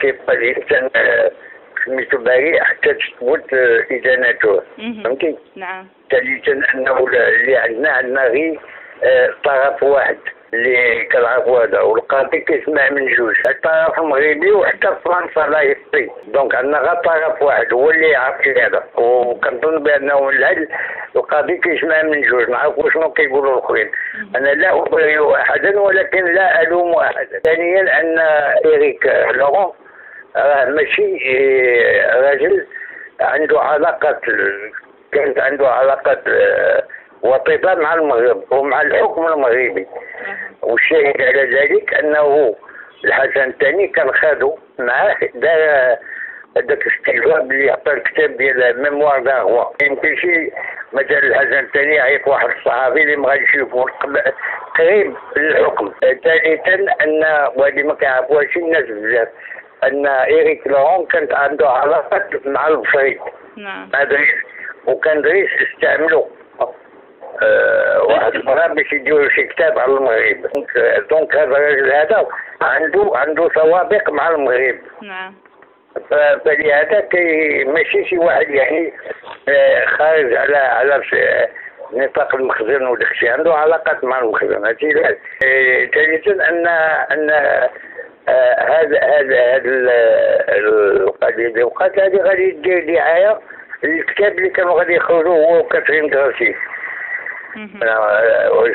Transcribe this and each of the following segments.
كيبقى الإنسان آه، سميتو بريء حتى تثبت آه، ادانته. فهمتي؟ نعم. ثالثا أنه اللي عندنا عندنا غير آه، طرف واحد اللي كنعرفوا هذا والقاضي كيسمع من جوج. الطرف المغربي وحتى فرنسا لا يسطي دونك عندنا غير طرف واحد هو اللي يعرف هذا. وكنظن بأنه العدل القاضي كيسمع من جوج. نعرفوا شنو كيقولوا الآخرين. أنا لا ابرئ أحدا ولكن لا ألوم أحدا. ثانيا أن إيريك لورون ماشي آه، راجل عنده علاقة كانت عنده علاقة آه، وطيدة مع المغرب ومع الحكم المغربي. والشاهد على ذلك أنه الحسن الثاني كان خادو معاه دار هذاك الاستجواب اللي عطى الكتاب ديال ميموار داغوا يمكن شي مثلا الحسن الثاني يعيط واحد الصحفي اللي ما غاديش يكون قريب للحكم. ثالثا أن وهذه ما كيعرفوهاش الناس بزاف. أن إيريك لورون كانت عنده علاقات مع البصري نعم. مع دريس. وكان دريس استعملوا آه، واحد المرة باش يديروا شي كتاب على المغرب. donc هذا الراجل هذا عنده عنده سوابق مع المغرب. نعم. فلهذا كي ماشي شي واحد يعني آه، خارج على على نطاق المخزن وداك الشيء. عنده علاقات مع المخزن هادشي لا. آه، ثالثا أن أن هذا هذا هذا ال- القضية وقعت هذه غادي دير دعايه للكتاب اللي كانوا غادي يخرجوا هو وكاترين كراسي مهم.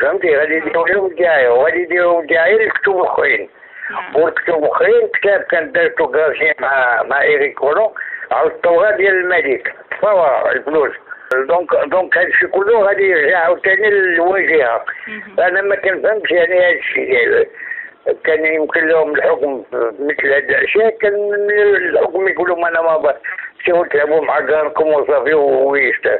فهمتي؟ غادي يديروا لهم دعايه وغادي يديروا دعايه للكتب الاخرين نعم. والكتب أخرين كتاب كان دارتو كراسي مع مع إيريك كولون على الثروه ديال الملك. الثروه الفلوس. donc donc هادشي كله غادي يرجع عاوتاني للواجهه. أنا ما كنفهمش يعني هادشي كان يمكن لهم الحكم مثل هاد الاشياء كان الحكم يقولوا ما أنا ما سيروا تلعبوا مع كاركم وصافي ويست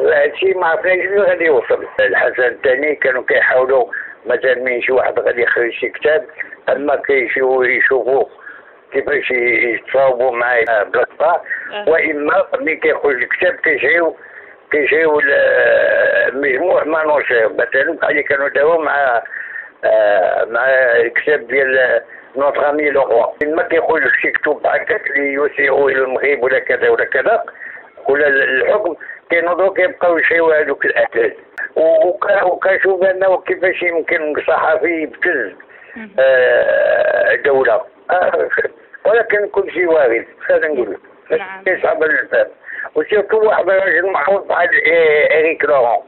هادشي ما عرفناش اللي غادي يوصل الحسن الثاني كانوا كيحاولوا مثلا من شي واحد غادي يخرج شي كتاب أما كيمشيو يشوفوا كيفاش يتصاوبوا معاه بلاصه أه. وإما ملي كيخرج الكتاب كيجيو كيجيو ل- مجموع مانوشير مثلا بحال اللي كانوا داو مع آه، مع الكتاب ديال نوتر أمي لو روا. ما كيخرج شي كتب هكاك اللي يسيئوا إلى المغرب ولا كذا ولا كذا ولا الحكم كينوضوا كيبقاو يشيو هذوك الاحداث وكنشوف أنه كيفاش يمكن صحفي يبتز. آه، دولة آه، ولكن كل شيء وارد هذا نقول. لك نعم. يصعب الفهم وسيرتو واحد الراجل معروف بحال إريك لورون